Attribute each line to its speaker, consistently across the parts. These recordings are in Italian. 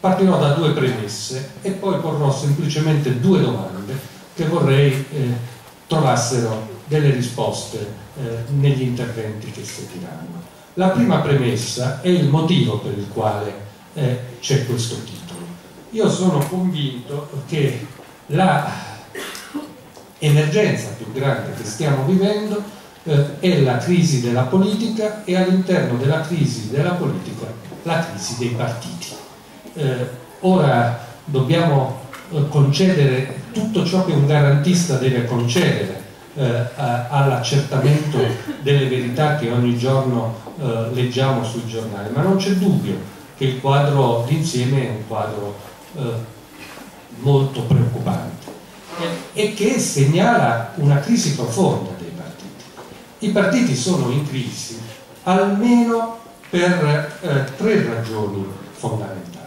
Speaker 1: partirò da due premesse e poi porrò semplicemente due domande che vorrei eh, trovassero delle risposte eh, negli interventi che seguiranno. La prima premessa è il motivo per il quale eh, c'è questo titolo. Io sono convinto che la emergenza più grande che stiamo vivendo eh, è la crisi della politica e all'interno della crisi della politica la crisi dei partiti. Eh, ora dobbiamo eh, concedere tutto ciò che un garantista deve concedere eh, all'accertamento delle verità che ogni giorno eh, leggiamo sui giornali, ma non c'è dubbio che il quadro d'insieme è un quadro molto preoccupante e che segnala una crisi profonda dei partiti. I partiti sono in crisi almeno per eh, tre ragioni fondamentali.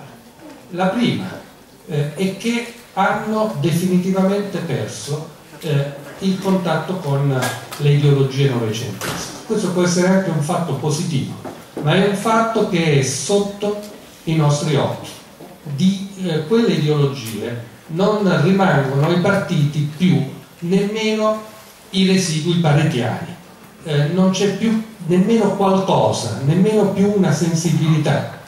Speaker 1: La prima eh, è che hanno definitivamente perso eh, il contatto con le ideologie novecentesche. Questo può essere anche un fatto positivo, ma è un fatto che è sotto i nostri occhi. Di eh, quelle ideologie non rimangono ai partiti più nemmeno i residui paretiani, eh, non c'è più nemmeno qualcosa, nemmeno più una sensibilità.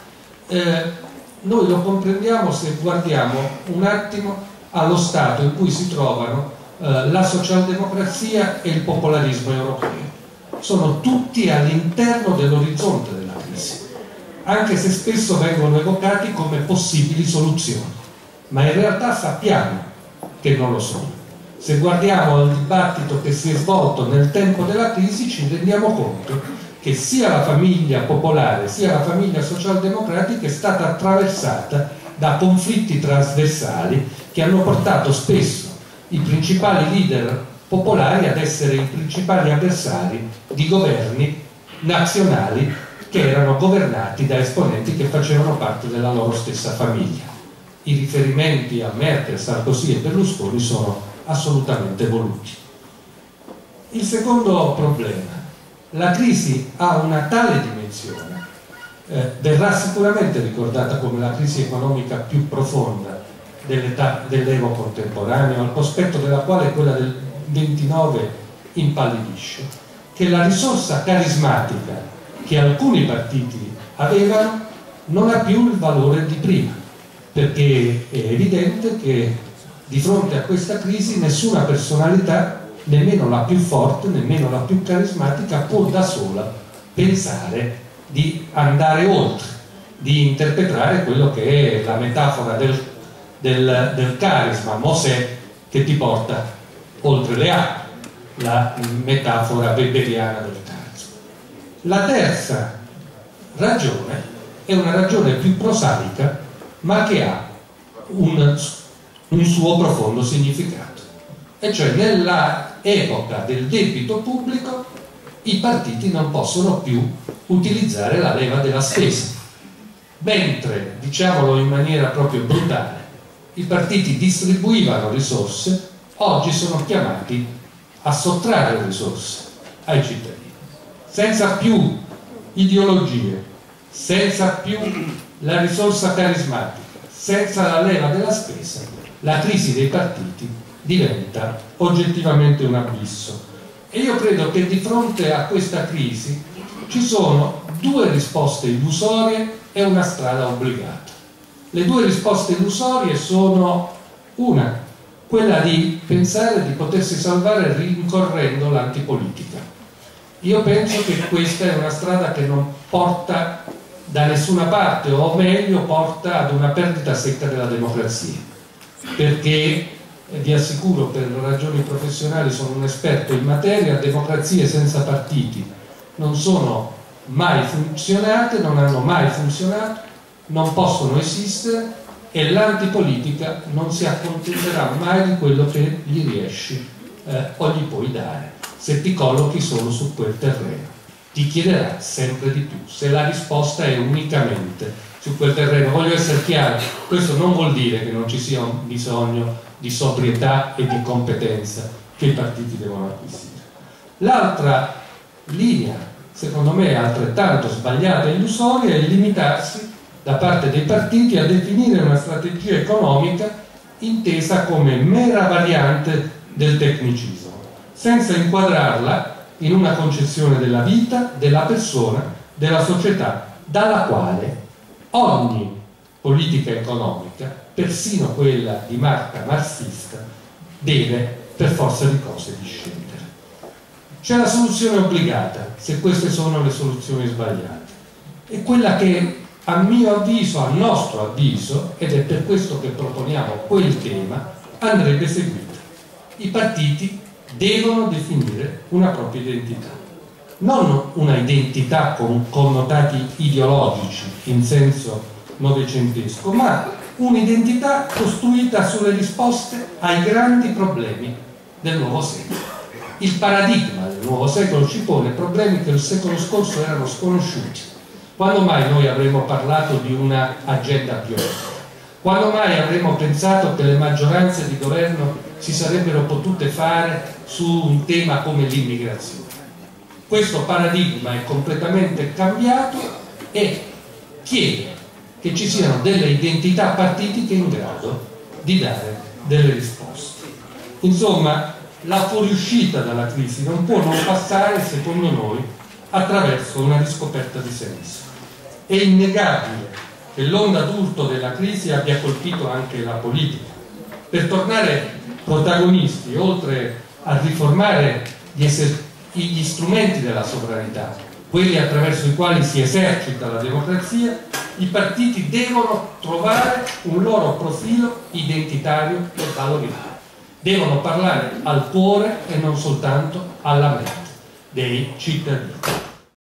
Speaker 1: Eh, noi lo comprendiamo se guardiamo un attimo allo stato in cui si trovano eh, la socialdemocrazia e il popolarismo europeo. Sono tutti all'interno dell'orizzonte della crisi, anche se spesso vengono evocati come possibili soluzioni, ma in realtà sappiamo che non lo sono. Se guardiamo al dibattito che si è svolto nel tempo della crisi ci rendiamo conto che sia la famiglia popolare sia la famiglia socialdemocratica è stata attraversata da conflitti trasversali che hanno portato spesso i principali leader popolari ad essere i principali avversari di governi nazionali che erano governati da esponenti che facevano parte della loro stessa famiglia. I riferimenti a Merkel, Sarkozy e Berlusconi sono assolutamente voluti. Il secondo problema, la crisi ha una tale dimensione, eh, verrà sicuramente ricordata come la crisi economica più profonda dell'Evo contemporaneo, al cospetto della quale quella del 29 impallidisce, che la risorsa carismatica che alcuni partiti avevano non ha più il valore di prima, perché è evidente che di fronte a questa crisi nessuna personalità, nemmeno la più forte, nemmeno la più carismatica, può da sola pensare di andare oltre, di interpretare quello che è la metafora del del, del carisma, Mosè che ti porta oltre le acque, la metafora weberiana del carisma. La terza ragione è una ragione più prosaica, ma che ha un, un suo profondo significato. E cioè nella epoca del debito pubblico i partiti non possono più utilizzare la leva della spesa, mentre, diciamolo in maniera proprio brutale, i partiti distribuivano risorse, oggi sono chiamati a sottrarre risorse ai cittadini, senza più ideologie, senza più la risorsa carismatica, senza la leva della spesa, la crisi dei partiti diventa oggettivamente un abisso. E io credo che di fronte a questa crisi ci sono due risposte illusorie e una strada obbligata. Le due risposte illusorie sono una, quella di pensare di potersi salvare rincorrendo l'antipolitica. Io penso che questa è una strada che non porta da nessuna parte, o meglio porta ad una perdita secca della democrazia, perché vi assicuro per ragioni professionali sono un esperto in materia, democrazie senza partiti non sono mai funzionate, non hanno mai funzionato non possono esistere e l'antipolitica non si accontenterà mai di quello che gli riesci eh, o gli puoi dare se ti collochi solo su quel terreno. Ti chiederà sempre di più se la risposta è unicamente su quel terreno. Voglio essere chiaro, questo non vuol dire che non ci sia un bisogno di sobrietà e di competenza che i partiti devono acquisire. L'altra linea, secondo me altrettanto sbagliata e illusoria, è limitarsi da parte dei partiti a definire una strategia economica intesa come mera variante del tecnicismo, senza inquadrarla in una concezione della vita, della persona, della società, dalla quale ogni politica economica, persino quella di marca marxista, deve per forza di cose discendere. C'è la soluzione obbligata, se queste sono le soluzioni sbagliate, è quella che a mio avviso, a nostro avviso, ed è per questo che proponiamo quel tema, andrebbe seguita. I partiti devono definire una propria identità. Non una identità con connotati ideologici in senso novecentesco, ma un'identità costruita sulle risposte ai grandi problemi del nuovo secolo. Il paradigma del nuovo secolo ci pone problemi che il secolo scorso erano sconosciuti quando mai noi avremmo parlato di una agenda biotica? Quando mai avremmo pensato che le maggioranze di governo si sarebbero potute fare su un tema come l'immigrazione? Questo paradigma è completamente cambiato e chiede che ci siano delle identità partitiche in grado di dare delle risposte. Insomma, la fuoriuscita dalla crisi non può non passare, secondo noi, attraverso una riscoperta di senso. È innegabile che l'onda d'urto della crisi abbia colpito anche la politica. Per tornare protagonisti, oltre a riformare gli, gli strumenti della sovranità, quelli attraverso i quali si esercita la democrazia, i partiti devono trovare un loro profilo identitario e valoriale. Devono parlare al cuore e non soltanto alla mente dei cittadini.